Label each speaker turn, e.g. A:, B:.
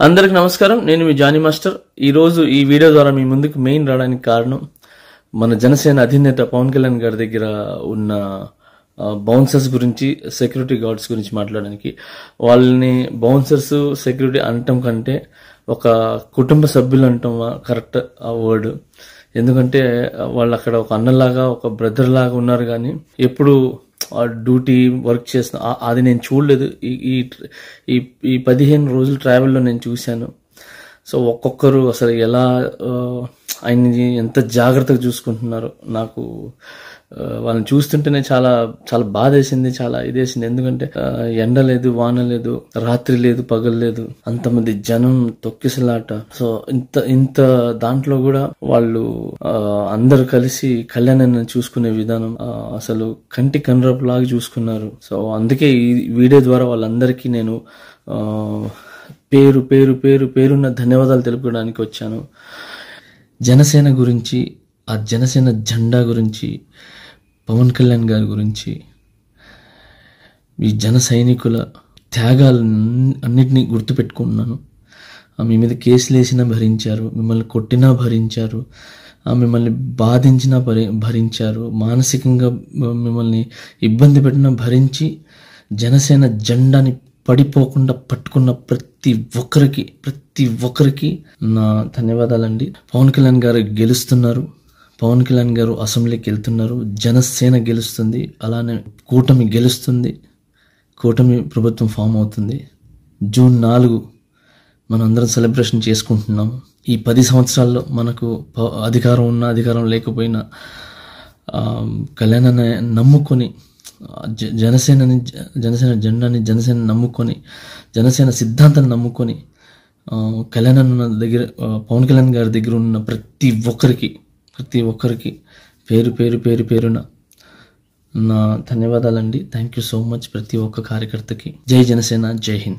A: అందరికి నమస్కారం. నేను మీ జానీ మాస్టర్. ఈరోజు ఈ వీడియో ద్వారా మీ ముందుకు మెయిన్ రావడానికి కారణం మన జనసేన అధినేత పవన్ కళ్యాణ్ గారి దగ్గర ఉన్న బౌన్సర్స్ గురించి సెక్యూరిటీ గార్డ్స్ గురించి మాట్లాడడానికి. వాళ్ళని బౌన్సర్స్ సెక్యూరిటీ అనటం కంటే ఒక కుటుంబ సభ్యులు అంటాం కరెక్ట్ ఆ వర్డ్. ఎందుకంటే వాళ్ళు అక్కడ ఒక అన్నలాగా ఒక బ్రదర్ లాగా ఉన్నారు కానీ ఎప్పుడు డ్యూటీ వర్క్ చేసిన అది నేను చూడలేదు. ఈ ఈ ఈ పదిహేను రోజుల ట్రావెల్లో నేను చూశాను. సో ఒక్కొక్కరు అసలు ఎలా ఆయన్ని ఎంత జాగ్రత్తగా చూసుకుంటున్నారు నాకు వాళ్ళని చూస్తుంటేనే చాలా చాలా బాధ వేసింది చాలా ఇదేసింది. ఎందుకంటే ఎండ లేదు వాన లేదు రాత్రి లేదు పగలు లేదు అంతమంది జనం తొక్కిసలాట. సో ఇంత ఇంత దాంట్లో కూడా వాళ్ళు అందరు కలిసి కళ్యాణాన్ని చూసుకునే విధానం అసలు కంటి కనురపు లాగా చూసుకున్నారు. సో అందుకే ఈ వీడియో ద్వారా వాళ్ళందరికీ నేను పేరు పేరు పేరు పేరున్న ధన్యవాదాలు తెలుపుకోవడానికి వచ్చాను. జనసేన గురించి ఆ జనసేన జెండా గురించి పవన్ కళ్యాణ్ గారి గురించి ఈ జన సైనికుల త్యాగాలు అన్నిటినీ గుర్తుపెట్టుకుంటున్నాను. ఆ మీ మీద కేసులు వేసినా భరించారు మిమ్మల్ని కొట్టినా భరించారు ఆ మిమ్మల్ని బాధించినా భరి భరించారు మానసికంగా మిమ్మల్ని ఇబ్బంది పెట్టినా భరించి జనసేన జెండాని పడిపోకుండా పట్టుకున్న ప్రతి ఒక్కరికి ప్రతి ఒక్కరికి నా ధన్యవాదాలండి. పవన్ కళ్యాణ్ గారు గెలుస్తున్నారు. పవన్ కళ్యాణ్ గారు అసెంబ్లీకి వెళ్తున్నారు. జనసేన గెలుస్తుంది. అలానే కూటమి గెలుస్తుంది. కూటమి ప్రభుత్వం ఫామ్ అవుతుంది. జూన్ నాలుగు మనందరం సెలబ్రేషన్ చేసుకుంటున్నాము ఈ పది సంవత్సరాల్లో మనకు అధికారం ఉన్న అధికారం లేకపోయినా కళ్యాణాన్ని నమ్ముకొని జనసేనని జ- జనసేన జెండాని జనసేన నమ్ముకొని జనసేన సిద్ధాంతాన్ని నమ్ముకొని కళ్యాణ్ అన్న దగ్గర పవన్ కళ్యాణ్ గారి దగ్గర ఉన్న ప్రతి ఒక్కరికి ప్రతి ఒక్కరికి పేరు పేరు పేరు పేరున నా ధన్యవాదాలండి. థ్యాంక్ యూ సో మచ్ ప్రతి ఒక్క కార్యకర్తకి. జై జనసేన జై హింద్.